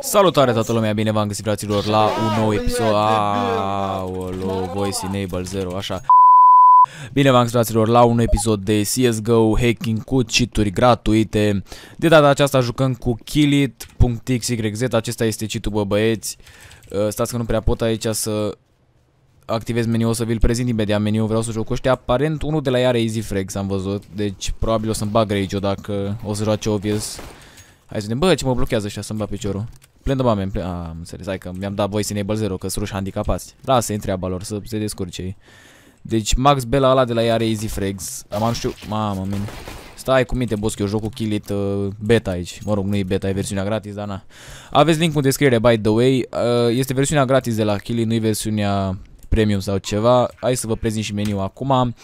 Salutare toată lumea, bine v-am găsit fraților la un nou episod. Aolo, Voice Enable 0, așa. Bine v-am găsit fraților la un episod de CSGO Hacking cu cheaturi gratuite. De data aceasta jucăm cu killit.xyz, acesta este cheatul bă băieți. Uh, Stați că nu prea pot aici să activez meniul, o să vi-l prezint imediat meniul, vreau să joc cu ăștia. Aparent unul de la ea are Easy Frags am văzut, deci probabil o să-mi bag rage dacă o să joace obvious Hai să vedem, bă, ce mă blochează ăștia să-mi bag piciorul. Plin de mame, plin... Ah, am înțeles, hai că mi-am dat voice enable 0, că sunt ruși handicapați. Lasă, intre treaba lor, să se descurce ei. Deci Max Bella ăla de la ea are Easy Frags. Am nu știu, mamă, mine. Stai cu minte, boss, că eu joc cu Kill It uh, beta aici. Mă rog, nu e beta, e versiunea gratis, dar na. Aveți linkul în descriere, by the way. Uh, este versiunea gratis de la Kill It, nu e versiunea premium sau ceva. Hai să vă prezint și meniul acum.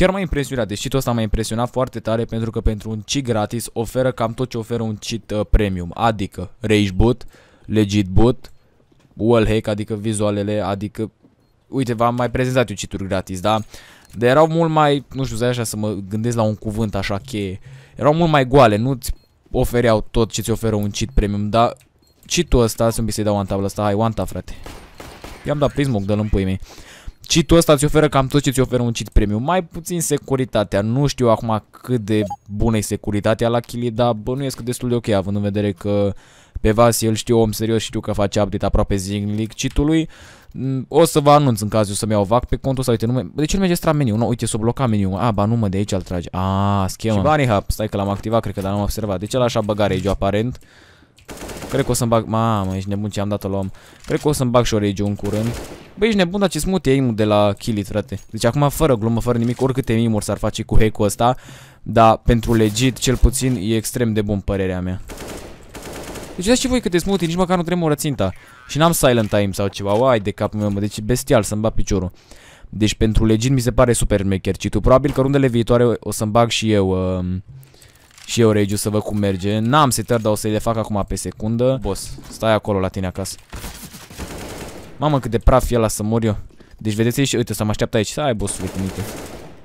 Chiar m-a impresionat, deci cheat ăsta m-a impresionat foarte tare pentru că pentru un cheat gratis oferă cam tot ce oferă un cheat uh, premium, adică Rage Boot, Legit Boot, Wall Hack, adică vizualele, adică uite, v-am mai prezentat eu cheat gratis, da? Dar erau mult mai, nu știu, așa să mă gândesc la un cuvânt așa cheie. Erau mult mai goale, nu-ți ofereau tot ce ți oferă un cheat premium, dar cheat-ul ăsta, să-mi să-i dau one tab ăsta, hai, one tab, frate. I-am dat prismoc, dă-l în pui mei. Cheat-ul ăsta ți oferă cam tot ce ți oferă un cheat premium. Mai puțin securitatea. Nu știu acum cât de bună e securitatea la Kili, dar bănuiesc destul de ok, având în vedere că pe Vasi el știu om serios, știu că face update aproape zilnic cheat-ului. Mm, o să vă anunț în cazul să-mi iau vac pe contul ăsta. Uite, nu de ce nu merge extra meniu? No, uite, s-o bloca meniu. A, ba nu mă, de aici îl trage. A, schemă. Și Bunny Hub, stai că l-am activat, cred că, dar nu am observat. De ce l așa băgare aici aparent? Cred că o să-mi bag... Mamă, ești nebun ce am dat-o la om. Cred că o să-mi bag și o rage în curând. Băi, ești nebun, dar ce smut e aim de la Killit, frate. Deci acum, fără glumă, fără nimic, oricâte mimuri s-ar face cu hack-ul ăsta. Dar pentru legit, cel puțin, e extrem de bun părerea mea. Deci dați și voi câte smut nici măcar nu tremură ținta. Și n-am silent time sau ceva. Uai de capul meu, mă. Deci bestial să-mi bag piciorul. Deci pentru legit mi se pare super mecher tu Probabil că rundele viitoare o să-mi bag și eu... Uh, și eu rage să văd cum merge. N-am setări, dar o să-i le fac acum pe secundă. Boss, stai acolo la tine acasă. Mamă, cât de praf e ăla să mor eu. Deci vedeți aici, uite, să mă așteaptă aici. Stai, bossule, cu minte.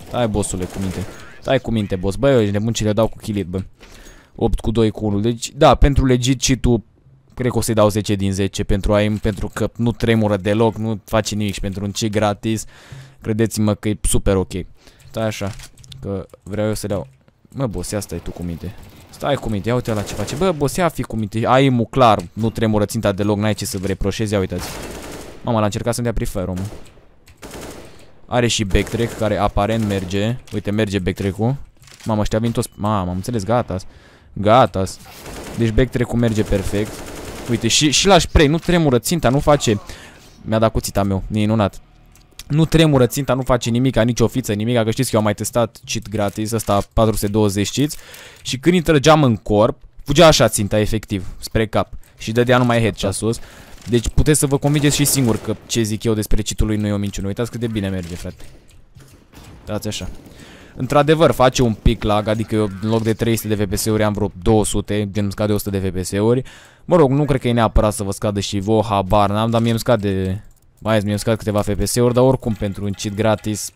Stai, bossule, cu minte. Stai cu minte, boss. Băi, eu ești nebun ce le dau cu kilit, bă. 8 cu 2 cu 1. Deci, da, pentru legit și tu cred că o să-i dau 10 din 10 pentru aim, pentru că nu tremură deloc, nu face nimic și pentru un ce gratis. Credeți-mă că e super ok. Stai așa, că vreau eu să dau Mă, bosea, stai tu cu minte. Stai cu minte, ia uite la ce face. Bă, bosea, fi cu minte. Ai mu clar, nu tremură ținta deloc, n-ai ce să vă reproșezi, ia uitați. Mama, l-a încercat să-mi dea prefer, omul. Are și backtrack, care aparent merge. Uite, merge backtrack-ul. Mamă, ăștia vin toți... Mamă, am înțeles, gata. Gata. Deci backtrack-ul merge perfect. Uite, și, și la spray, nu tremură ținta, nu face... Mi-a dat cuțita meu, minunat. Nu tremură ținta, nu face nimic, nici o fiță, nimic, că știți că eu am mai testat cheat gratis, ăsta 420 cheats și când îi trăgeam în corp, fugea așa ținta efectiv, spre cap și dădea numai headshot sus. Deci puteți să vă convingeți și singur că ce zic eu despre cheat lui nu e o minciună. Uitați cât de bine merge, frate. Dați așa. Într-adevăr, face un pic lag, adică eu în loc de 300 de FPS-uri am vreo 200, gen îmi scade 100 de FPS-uri. Mă rog, nu cred că e neapărat să vă scadă și vouă, habar n-am, dar mie îmi scade mai ales mi-am scăzut câteva FPS-uri, dar oricum pentru un cheat gratis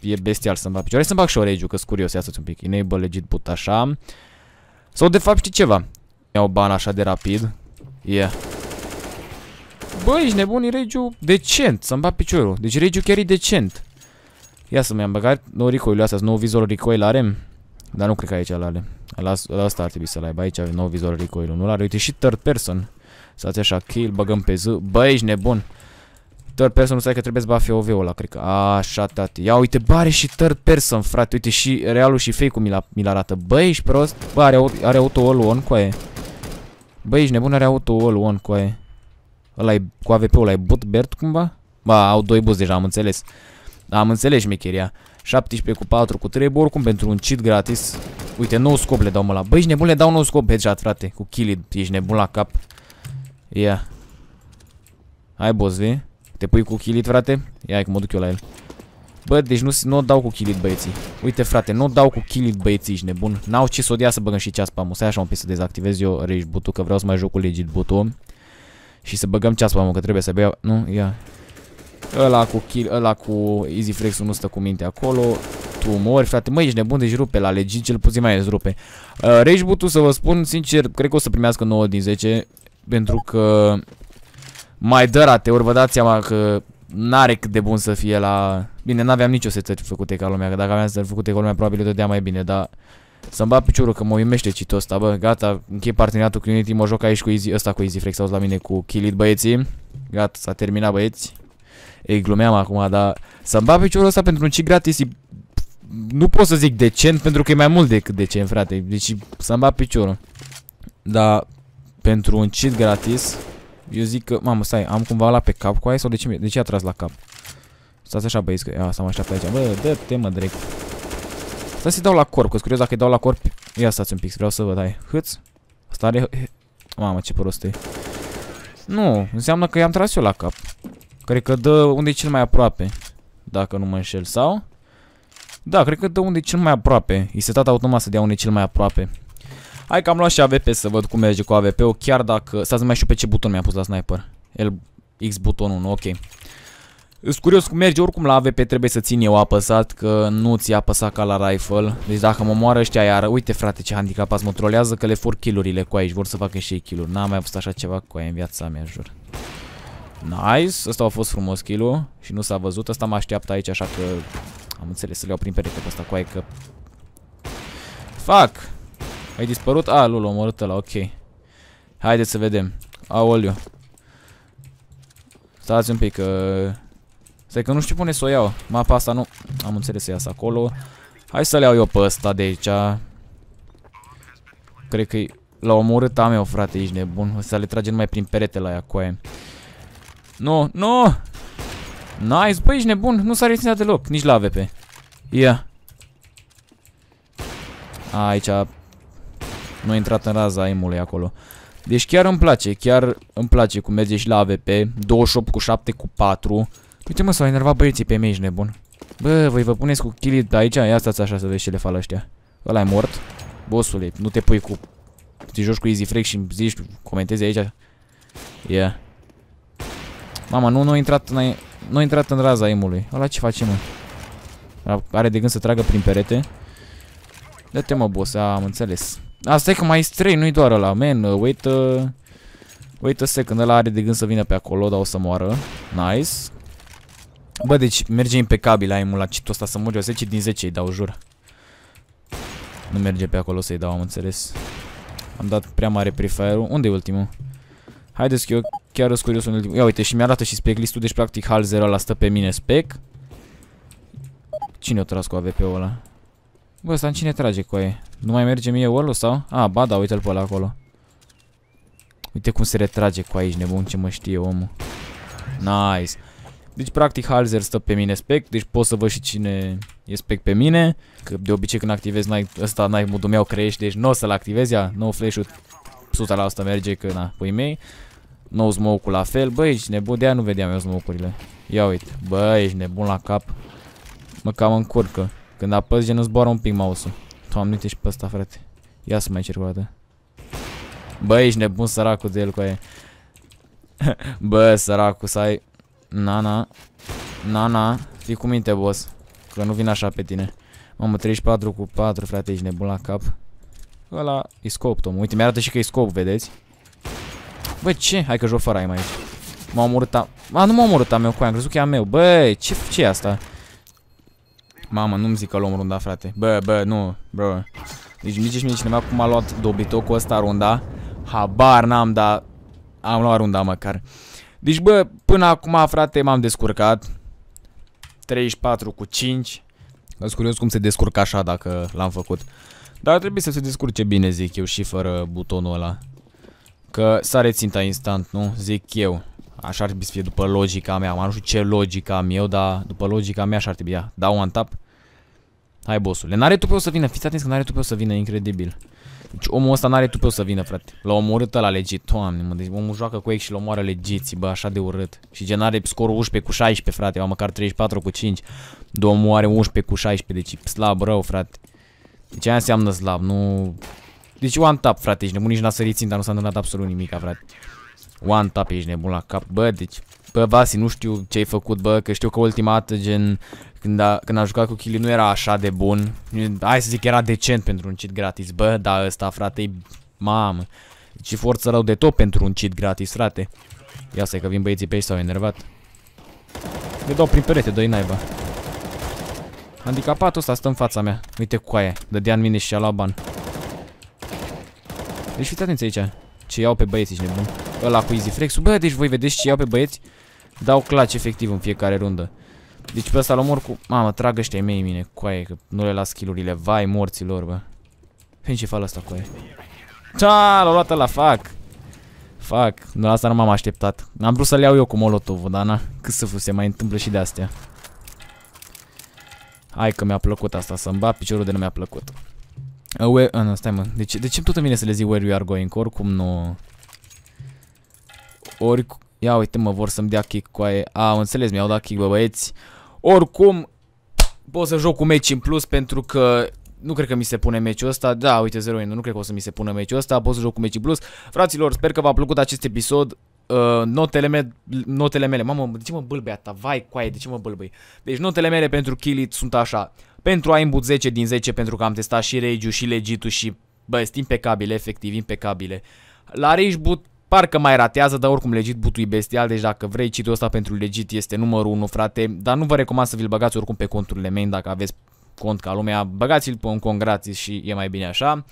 e bestial să-mi bag picioare. Să-mi bag și o rage că curios, ia să un pic. Enable legit boot așa. Sau de fapt știi ceva? Iau ban așa de rapid. Yeah. Bă, ești nebun, e rage decent, să-mi bag piciorul. Deci rage chiar e decent. Ia să mi-am băgat nou recoil astea, nou visual recoil are. Dar nu cred că aici la are. La, la asta ar trebui să-l aibă. Aici avem nou visual recoil. Nu l-are. Uite și third person. Să așa kill, băgăm pe z. Bă, ești nebun. Third person, nu stai că trebuie să bafi OV-ul ăla, cred că. Așa, tati. Ia uite, bă, are și third person, frate. Uite, și realul și fake-ul mi-l mi arată. Bă, ești prost? Bă, are, are auto all on cu aia. Bă, ești nebun, are auto all on cu aia. Ăla e, cu AVP-ul ăla e boot Bert cumva? Ba, au doi boost deja, am înțeles. Am înțeles șmecheria. 17 cu 4 cu 3, bă, oricum pentru un cheat gratis. Uite, nou scop le dau mă la. Bă, ești nebun, le dau nou scop headshot, frate. Cu kill ești nebun la cap. Ia. Yeah. Hai, boss, vii? Te pui cu kilit, frate? Ia că mă duc eu la el. Bă, deci nu, nu dau cu kilit, băieții. Uite, frate, nu dau cu kilit, băieții, ești nebun. N-au ce să o dea să băgăm și cea spam Stai așa un pic să dezactivez eu rage boot că vreau să mai joc cu legit boot Și să băgăm cea spam că trebuie să bea... Nu, ia. Ăla cu kill, ăla cu easy flex nu stă cu minte acolo. Tu mori, frate. Măi, ești nebun, deci rupe la legit, cel puțin mai rupe. Uh, rage boot să vă spun, sincer, cred că o să primească 9 din 10. pentru că mai dă rateuri, vă dați seama că n-are cât de bun să fie la... Bine, n-aveam nicio setări făcute ca lumea, că dacă aveam setări făcute ca lumea, probabil dădea mai bine, dar... Să-mi bat piciorul că mă uimește citul ăsta, bă, gata, închei parteneriatul cu Unity, mă joc aici cu Easy, ăsta cu Easy Flex, auzi la mine cu Killit băieții. Gata, s-a terminat băieți. Ei, glumeam acum, dar să-mi bat piciorul ăsta pentru un cheat gratis e... Nu pot să zic decent, pentru că e mai mult decât decent, frate. Deci să-mi bat piciorul. Dar pentru un cheat gratis, eu zic că, mamă, stai, am cumva la pe cap cu aia sau de ce, de ce a tras la cap? Stați așa băieți că, ia, să mă așteaptă aici. Bă, dă-te mă direct. Stai să-ți dau la corp, că curios dacă îi dau la corp. Ia stați un pic, vreau să văd, hai. Hâț. Asta are... Mamă, ce prost e. Nu, înseamnă că i-am tras eu la cap. Cred că dă unde e cel mai aproape. Dacă nu mă înșel, sau? Da, cred că dă unde e cel mai aproape. E setat automat să dea unde e cel mai aproape. Hai că am luat și AVP să văd cum merge cu AVP-ul, chiar dacă... Stați mai știu pe ce buton mi-a pus la sniper. El X butonul 1, ok. Sunt curios cum merge, oricum la AVP trebuie să țin eu apăsat, că nu ți apăsat ca la rifle. Deci dacă mă moară ăștia iară, uite frate ce handicapați mă trolează că le fur killurile cu aici, vor să facă și ei kill-uri. N-am mai avut așa ceva cu aia în viața mea, jur. Nice, ăsta a fost frumos kill și nu s-a văzut, ăsta mă așteaptă aici, așa că am înțeles să le iau prin perete pe ăsta cu aia că... Fuck! Ai dispărut? A, lul, omorât ăla, ok. Haideți să vedem. Aoleu. Stați un pic, că... Stai că nu știu pune să o iau. Mapa asta nu... Am înțeles să iasă acolo. Hai să le iau eu pe ăsta de aici. Cred că l-a omorât a meu, frate, ești nebun. O să le trage numai prin perete la ea cu aia. Nu, nu! Nice, băi, ești nebun. Nu s-a reținut deloc, nici la AVP. Ia. Yeah. Aici nu a intrat în raza aimului acolo. Deci chiar îmi place, chiar îmi place cum merge și la AVP. 28 cu 7 cu 4. Uite mă, s-au enervat băieții pe mei, ești nebun. Bă, voi vă puneți cu kill aici? Ia stați așa să vezi ce le fac ăștia. Ăla e mort. Bossule, nu te pui cu... Te joci cu Easy Freak și zici, comentezi aici. Yeah. Mama, nu, nu a intrat, nu a intrat în raza aimului. Ăla ce face, mă? Are de gând să tragă prin perete. Dă-te mă, boss, am înțeles. Asta e că mai stray, nu-i doar ăla, man, uh, wait, uh, wait a second, ăla are de gând să vină pe acolo, dar o să moară, nice. Bă, deci merge impecabil aimul la citul ăsta să mori, 10 din 10 îi dau, jur. Nu merge pe acolo să-i dau, am înțeles. Am dat prea mare prefire-ul. Unde e ultimul? Haideți că eu chiar sunt curios un ultimul. Ia uite, și mi-arată și spec listul, deci practic hal 0 ăla stă pe mine spec. Cine o tras cu AVP-ul ăla? Bă, ăsta în cine trage cu aia? Nu mai merge mie ăla sau? A, ba da, uite-l pe ăla acolo. Uite cum se retrage cu aici, nebun ce mă știe omul. Nice. Deci, practic, Halzer stă pe mine spec, deci pot să văd și cine e spec pe mine. Că de obicei când activez ăsta, n-ai modul meu crești, deci nu o să-l activez, ia, nou flash-ul 100% merge, că na, pui mei. Nou smoke-ul la fel, bă, ești nebun, de nu vedeam eu smoke-urile. Ia uite, bă, ești nebun la cap. Mă cam încurcă. Când apăs, gen, zboară un pic mouse-ul. Doamne, uite și pe ăsta, frate. Ia să mai încerc o dată. Bă, ești nebun săracul de el cu aia. Bă, săracul, să ai... Na, na. Na, na. Fii cu minte, boss. Că nu vin așa pe tine. Mamă, 34 cu 4, frate, ești nebun la cap. Ăla e scop, Tom. Uite, mi-arată și că e scop, vedeți? Bă, ce? Hai că joc fără aim aici. M-a omorât a... A, nu m-a omorât a meu cu aia, am crezut că e a meu. Băi, ce, ce e asta? Mamă, nu-mi zic că luăm runda, frate. Bă, bă, nu, bro. Deci mi ziceți mie cineva cum a luat dobitocul ăsta runda. Habar n-am, dar am luat runda măcar. Deci, bă, până acum, frate, m-am descurcat. 34 cu 5. Sunt curios cum se descurcă așa dacă l-am făcut. Dar trebuie să se descurce bine, zic eu, și fără butonul ăla. Că sare ținta instant, nu? Zic eu. Așa ar trebui să fie după logica mea. Mă nu știu ce logica am eu, dar după logica mea așa ar trebui. Ia, dau one tap. Hai, bossule. N-are tu pe o să vină. Fiți atenți că n-are tu pe o să vină. Incredibil. Deci omul ăsta n-are tu pe o să vină, frate. L-a omorât la legit. Doamne, mă, deci omul joacă cu ex și l omoară legit, bă, așa de urât. Și gen are scorul 11 cu 16, frate. Am măcar 34 cu 5. Domnul are 11 cu 16, deci slab rău, frate. Deci aia înseamnă slab, nu... Deci one tap, frate, ești nebun, nici n-a sărit ținta, nu s-a întâmplat absolut nimic, frate. One tap, ești nebun la cap, bă, deci... Bă, Vasi, nu știu ce ai făcut, bă, că știu că ultima dată, gen, când a, când a jucat cu Kili nu era așa de bun. Hai să zic, era decent pentru un cheat gratis, bă, dar ăsta, frate, mamă. Deci forță rău de tot pentru un cheat gratis, frate. Ia să că vin băieții pe aici s-au enervat. Le dau prin perete, dă-i naiba. Handicapatul ăsta stă în fața mea. Uite cu aia. Dădea în mine și a luat ban. Deci fiți atenți aici. Ce iau pe băieți, ești nebun. Ăla cu easy flex -ul. Bă, deci voi vedeți ce iau pe băieți? Dau clutch efectiv în fiecare rundă. Deci pe ăsta l omor cu... Mamă, trag ăștia mei mine cu aia, că nu le las kill-urile. Vai, morților, bă. Fii ce fac ăsta cu aia. Ta, l-a luat la fac. Fac, la asta nu m-am așteptat. Am vrut să-l iau eu cu molotovul, dar na, cât să se mai întâmplă și de astea. Hai că mi-a plăcut asta, să-mi bat piciorul de nu mi-a plăcut. Uh, where, uh, no, stai mă, de ce, de ce tot îmi vine să le zic where you are going? Oricum nu... Ori... Ia uite mă, vor să-mi dea kick cu aia. A, înțeles, mi-au dat kick, bă băieți. Oricum, pot să joc cu meci în plus pentru că nu cred că mi se pune meciul ăsta. Da, uite 0 nu cred că o să mi se pună meciul ăsta. Pot să joc cu meci plus. Fraților, sper că v-a plăcut acest episod. Uh, notele, me notele mele, mamă, de ce mă bâlbăi asta? Vai, coaie, de ce mă bâlbăi? Deci notele mele pentru Killit sunt așa. Pentru Aimbut 10 din 10 pentru că am testat și rage și legit și bă, sunt impecabile, efectiv impecabile. La Rage Boot parcă mai ratează, dar oricum legit butul bestial, deci dacă vrei citul ăsta pentru legit este numărul 1, frate, dar nu vă recomand să vi-l băgați oricum pe conturile mele dacă aveți cont ca lumea, băgați-l pe un cont gratis și e mai bine așa.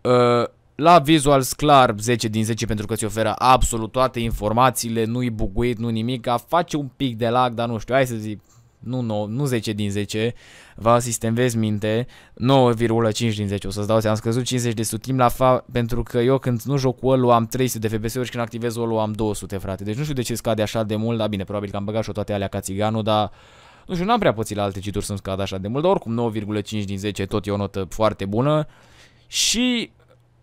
Uh, la Visuals clar 10 din 10 pentru că ți oferă absolut toate informațiile, nu-i buguit, nu nimic, face un pic de lag, dar nu știu, hai să zic, nu, 9, nu 10 din 10, va sistem vezi minte, 9,5 din 10, o să-ți dau seama, am scăzut 50 de sutim la fa, pentru că eu când nu joc cu ălu am 300 de FPS-uri și când activez ălu am 200, frate, deci nu știu de ce scade așa de mult, dar bine, probabil că am băgat și toate alea ca țiganul, dar nu știu, n-am prea pățit la alte cituri să-mi scadă așa de mult, dar oricum 9,5 din 10 tot e o notă foarte bună. Și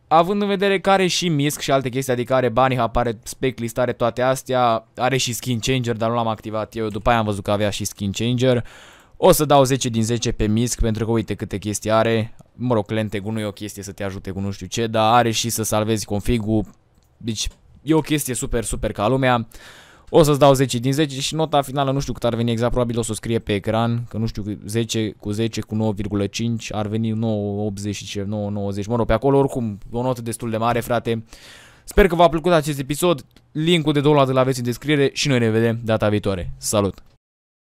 având în vedere că are și misc și alte chestii, adică are bani, apare spec list, are toate astea, are și skin changer, dar nu l-am activat eu, după aia am văzut că avea și skin changer. O să dau 10 din 10 pe misc pentru că uite câte chestii are. Mă rog, Lentegu nu e o chestie să te ajute cu nu știu ce, dar are și să salvezi config-ul. Deci e o chestie super, super ca lumea. O să-ți dau 10 din 10 și nota finală nu știu cât ar veni exact, probabil o să o scrie pe ecran, că nu știu 10 cu 10 cu 9,5 ar veni 9,80 și ce, 9,90, mă rog, pe acolo oricum o notă destul de mare, frate. Sper că v-a plăcut acest episod, linkul de download îl aveți în descriere și noi ne vedem data viitoare. Salut!